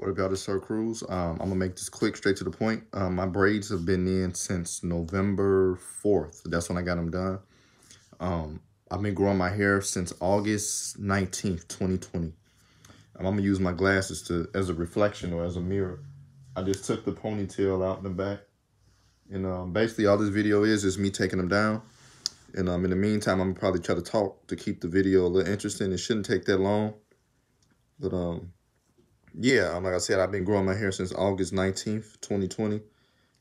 What up, y'all? Sir Cruse. Um, I'm gonna make this quick, straight to the point. Um, my braids have been in since November 4th. That's when I got them done. Um, I've been growing my hair since August 19th, 2020. Um, I'm gonna use my glasses to as a reflection or as a mirror. I just took the ponytail out in the back. And um, basically all this video is is me taking them down. And um, in the meantime, I'm gonna probably try to talk to keep the video a little interesting. It shouldn't take that long. But um, yeah, like I said, I've been growing my hair since August 19th, 2020.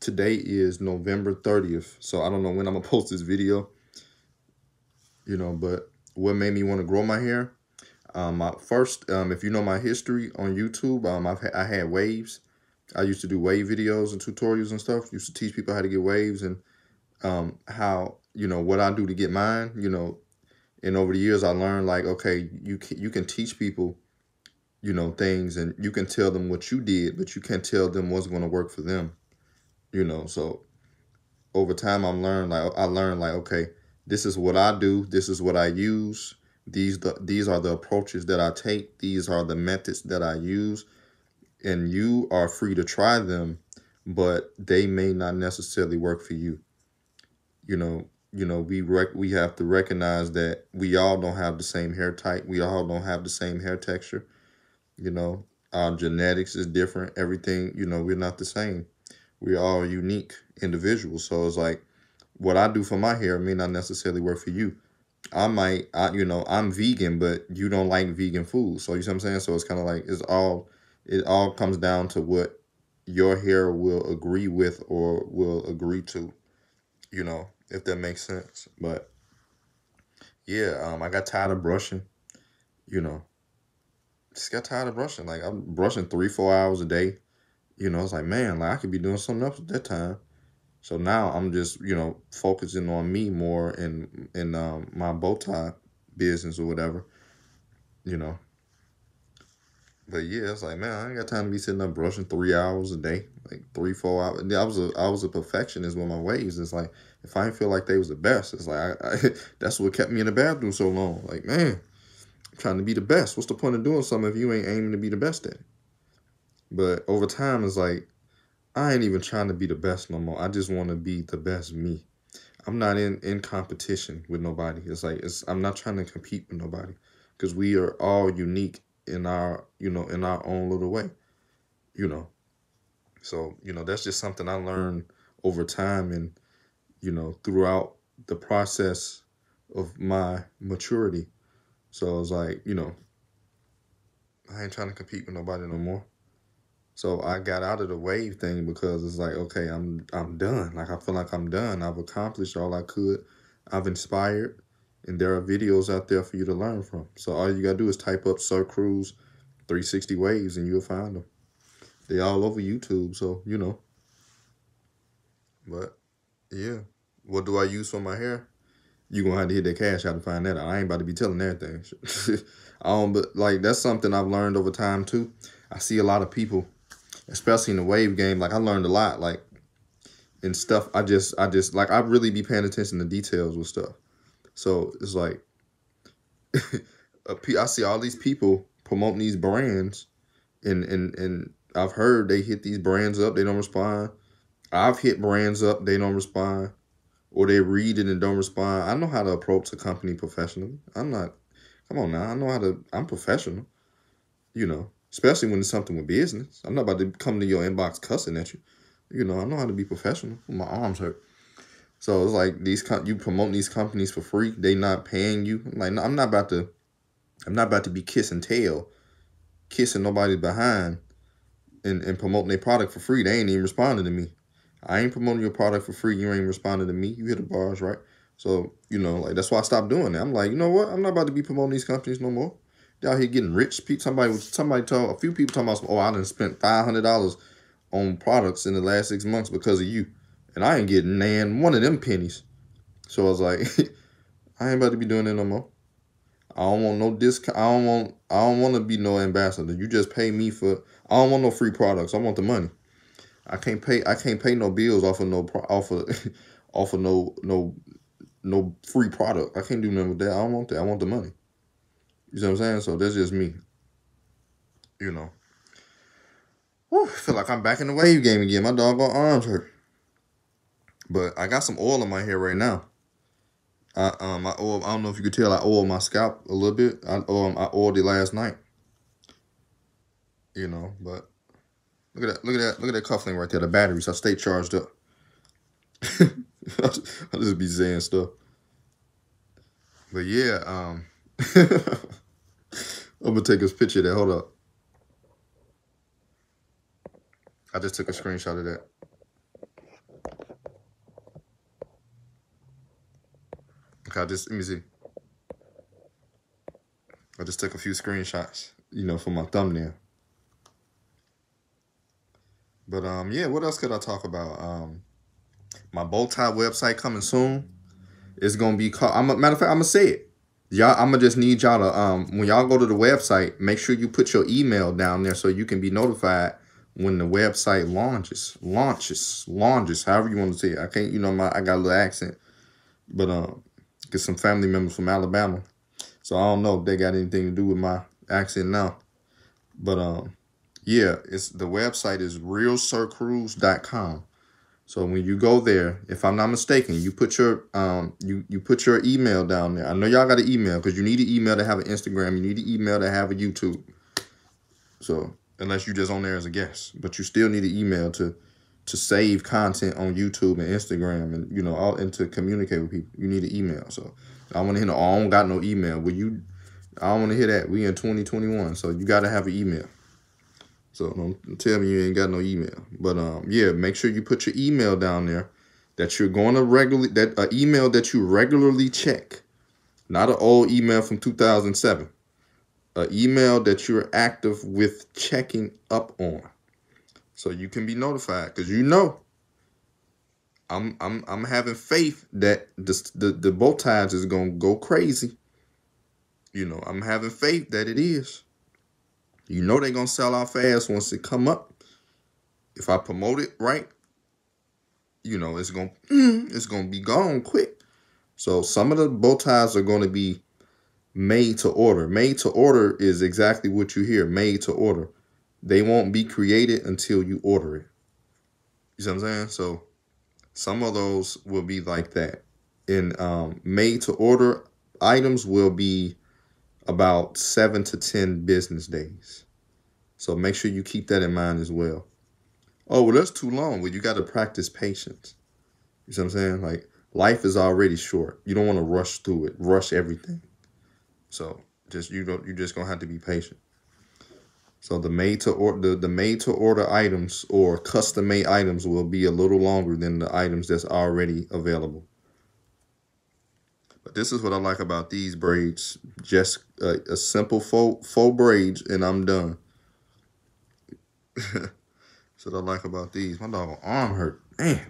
Today is November 30th, so I don't know when I'm going to post this video. You know, but what made me want to grow my hair? Um, my first, um, if you know my history on YouTube, um, I've ha I had waves. I used to do wave videos and tutorials and stuff. Used to teach people how to get waves and um, how, you know, what I do to get mine, you know. And over the years, I learned like, okay, you can, you can teach people you know, things and you can tell them what you did, but you can't tell them what's going to work for them, you know. So over time, I'm learned like I learned like, okay, this is what I do. This is what I use. These the these are the approaches that I take. These are the methods that I use, and you are free to try them, but they may not necessarily work for you. You know, you know, we rec- we have to recognize that we all don't have the same hair type. We all don't have the same hair texture you know, our genetics is different. Everything, you know, we're not the same. We're all unique individuals. So it's like what I do for my hair may not necessarily work for you. I might, I, you know, I'm vegan, but you don't like vegan food. So you see what I'm saying? So it's kind of like it's all, it all comes down to what your hair will agree with or will agree to, you know, if that makes sense. But yeah, um, I got tired of brushing, you know, just got tired of brushing. Like I'm brushing three, four hours a day. You know, it's like, man, like I could be doing something else at that time. So now I'm just, you know, focusing on me more in in um, my bow tie business or whatever. You know. But yeah, it's like, man, I ain't got time to be sitting up brushing three hours a day, like three, four hours. I was a I was a perfectionist with my waves. It's like if I didn't feel like they was the best, it's like I, I, that's what kept me in the bathroom so long. Like, man, trying to be the best. What's the point of doing something if you ain't aiming to be the best at it? But over time, it's like, I ain't even trying to be the best no more. I just want to be the best me. I'm not in, in competition with nobody. It's like, it's, I'm not trying to compete with nobody because we are all unique in our, you know, in our own little way, you know. So, you know, that's just something I learned over time and, you know, throughout the process of my maturity so I was like, you know, I ain't trying to compete with nobody no more. So I got out of the wave thing because it's like, okay, I'm I'm done. Like I feel like I'm done. I've accomplished all I could. I've inspired, and there are videos out there for you to learn from. So all you gotta do is type up Sir Cruse 360 waves, and you'll find them. They all over YouTube, so you know. But yeah, what do I use for my hair? You gonna have to hit that cash out to find that out. I ain't about to be telling everything. um, but like that's something I've learned over time too. I see a lot of people, especially in the wave game. Like I learned a lot. Like and stuff. I just, I just like I really be paying attention to details with stuff. So it's like I see all these people promoting these brands, and and and I've heard they hit these brands up, they don't respond. I've hit brands up, they don't respond or they read it and don't respond. I know how to approach a company professionally. I'm not, come on now, I know how to, I'm professional, you know, especially when it's something with business. I'm not about to come to your inbox cussing at you. You know, I know how to be professional. My arms hurt. So it's like these you promote these companies for free. They not paying you. Like, no, I'm not about to, I'm not about to be kissing tail, kissing nobody behind and, and promoting their product for free. They ain't even responding to me. I ain't promoting your product for free. You ain't responding to me. You hit the bars, right? So, you know, like that's why I stopped doing that. I'm like, you know what? I'm not about to be promoting these companies no more. They out here getting rich. Somebody somebody told a few people talking about, oh, I done spent five hundred dollars on products in the last six months because of you. And I ain't getting nan one of them pennies. So I was like, I ain't about to be doing that no more. I don't want no discount. I don't want I don't want to be no ambassador. You just pay me for I don't want no free products. I want the money. I can't pay I can't pay no bills off of no off of off of no no no free product. I can't do nothing with that. I don't want that. I want the money. You see what I'm saying? So that's just me. You know. Whew, feel like I'm back in the wave game again. My doggone arms hurt. But I got some oil in my hair right now. I um I oil, I don't know if you could tell I oiled my scalp a little bit. I um I oiled it last night. You know, but look at that, look at that, look at that cufflink right there, the batteries. I stay charged up. I'll just be saying stuff. But yeah, um I'm gonna take this picture of that. Hold up. I just took a screenshot of that. Okay, I just let me see. I just took a few screenshots, you know, for my thumbnail. But um, yeah, what else could I talk about? Um, my bow tie website coming soon. It's gonna be called. I'm a, matter of fact, I'm gonna say it. Y'all, I'm gonna just need y'all to um, when y'all go to the website, make sure you put your email down there so you can be notified when the website launches, launches, launches, however you want to say it. I can't, you know, my I got a little accent, but um, get some family members from Alabama, so I don't know if they got anything to do with my accent now, but um, yeah, it's the website is realsircruse.com. So when you go there, if I'm not mistaken, you put your um you you put your email down there. I know y'all got an email because you need an email to have an Instagram. You need an email to have a YouTube. So unless you just on there as a guest, but you still need an email to to save content on YouTube and Instagram and you know all and to communicate with people. You need an email. So I want to hear no, I don't got no email. Will you? I don't want to hear that. We in 2021, so you got to have an email. So don't tell me you ain't got no email. But um, yeah, make sure you put your email down there that you're going to regularly that uh, email that you regularly check, not an old email from 2007. An email that you're active with checking up on, so you can be notified. Cause you know, I'm I'm I'm having faith that the the, the bow ties is gonna go crazy. You know, I'm having faith that it is. You know they're gonna sell out fast once it come up. If I promote it right, you know it's gonna it's gonna be gone quick. So some of the bow ties are gonna be made to order. Made to order is exactly what you hear. Made to order. They won't be created until you order it. You see what I'm saying? So some of those will be like that. And um, made to order items will be about seven to 10 business days. So make sure you keep that in mind as well. Oh, well, that's too long. Well, you got to practice patience. You see what I'm saying? Like, life is already short. You don't want to rush through it, rush everything. So just you don't you just gonna have to be patient. So the made to order the, the made to order items or custom made items will be a little longer than the items that's already available. But this is what I like about these braids. Just a, a simple faux, braids and I'm done. That's what I like about these. My dog arm hurt. Man.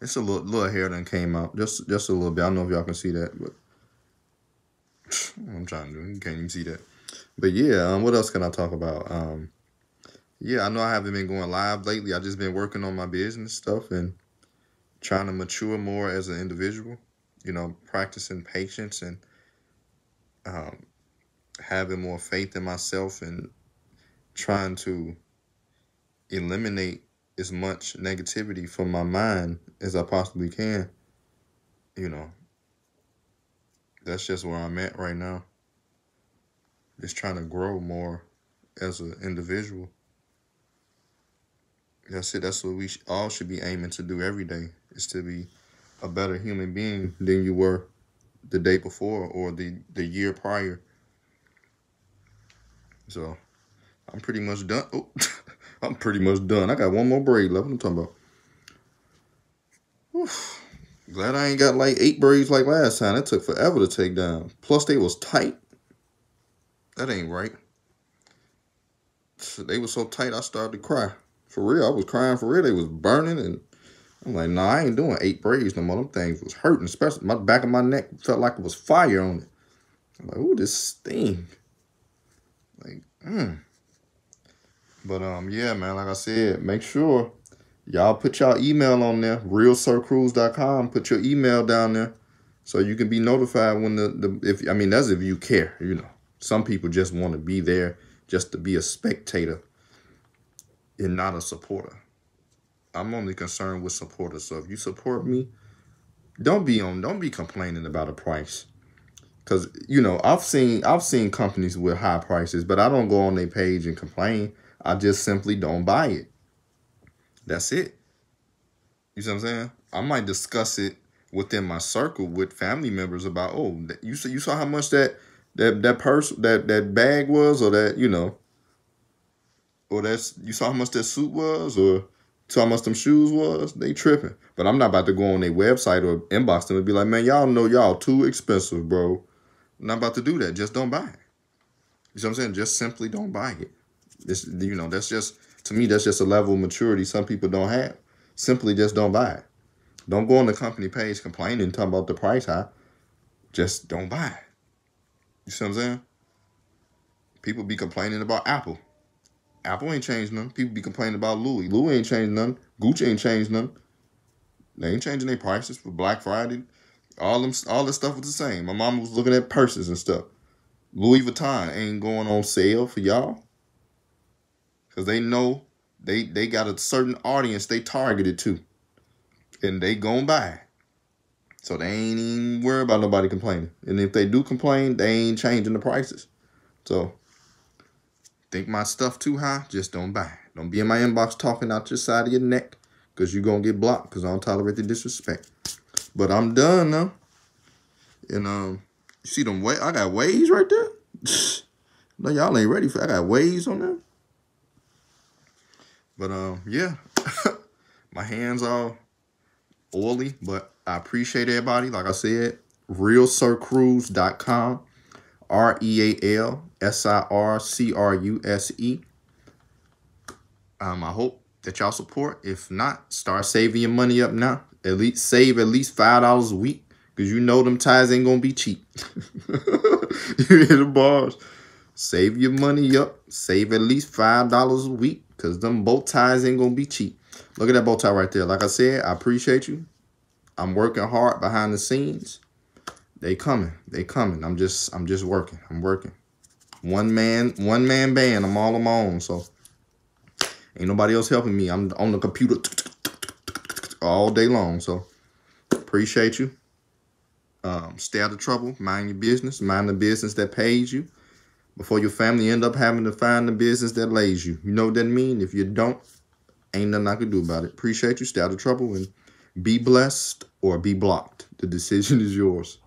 It's a little, little hair that came out. Just just a little bit. I don't know if y'all can see that, but I'm trying to. You can't even see that. But yeah, um, what else can I talk about? Um, yeah, I know I haven't been going live lately. I just been working on my business stuff and trying to mature more as an individual. You know, practicing patience and um, having more faith in myself and trying to eliminate as much negativity from my mind as I possibly can. You know, that's just where I'm at right now. Just trying to grow more as an individual. That's it. That's what we all should be aiming to do every day is to be a better human being than you were the day before or the, the year prior. So I'm pretty much done. Oh, I'm pretty much done. I got one more braid left. What I'm talking about. Oof. Glad I ain't got like eight braids like last time. That took forever to take down. Plus they was tight. That ain't right. They was so tight I started to cry. For real, I was crying for real. They was burning and I'm like, nah, I ain't doing eight braids no more. Them things was hurting, especially my back of my neck felt like it was fire on it. I'm like, ooh, this sting. Like, hmm. But um, yeah, man, like I said, make sure y'all put y'all email on there, realsircruse.com. Put your email down there so you can be notified when the, the if I mean that's if you care, you know. Some people just want to be there just to be a spectator. you're not a supporter. I'm only concerned with supporters. So if you support me, don't be on don't be complaining about a price. Cause you know, I've seen I've seen companies with high prices, but I don't go on their page and complain. I just simply don't buy it. That's it. You see what I'm saying? I might discuss it within my circle with family members about, oh, you saw you saw how much that that that purse that that bag was, or that you know, or that's you saw how much that suit was, or saw how much them shoes was. They tripping. But I'm not about to go on their website or inbox them and be like, man, y'all know y'all too expensive, bro. I'm not about to do that. Just don't buy it. You know what I'm saying? Just simply don't buy it. This, you know, that's just to me. That's just a level of maturity some people don't have. Simply just don't buy it. Don't go on the company page complaining, talking about the price high. Just don't buy it. You see what I'm saying? People be complaining about Apple. Apple ain't changed nothing. People be complaining about Louis. Louis ain't changed nothing. Gucci ain't changed nothing. They ain't changing their prices for Black Friday. All them, all this stuff was the same. My mom was looking at purses and stuff. Louis Vuitton ain't going on sale for y'all. Cause they know they they got a certain audience they targeted to. And they going buy. So they ain't even worry about nobody complaining. And if they do complain, they ain't changing the prices. So think my stuff too high, just don't buy. Don't be in my inbox talking out your side of your neck because you're going to get blocked because I don't tolerate the disrespect. But I'm done now. And um, you see them way I got waves right there. no, y'all ain't ready for. I got waves on there. But um, yeah, my hands all oily, but I appreciate everybody. Like I said, realsircruse.com, R E A L S I R C R U S E. Um, I hope that y'all support. If not, start saving your money up now. At least save at least five dollars a week. Cause you know them ties ain't gonna be cheap. you hear the bars. Save your money up. Save at least five dollars a week. Cause them bow ties ain't gonna be cheap. Look at that bow tie right there. Like I said, I appreciate you. I'm working hard behind the scenes. They coming. They coming. I'm just I'm just working. I'm working. One man, one man band. I'm all on my own. So ain't nobody else helping me. I'm on the computer all day long. So appreciate you. Um, stay out of trouble. Mind your business. Mind the business that pays you. Before your family end up having to find the business that lays you. You know what that mean? If you don't, ain't nothing I can do about it. Appreciate you. Stay out of trouble and be blessed or be blocked. The decision is yours.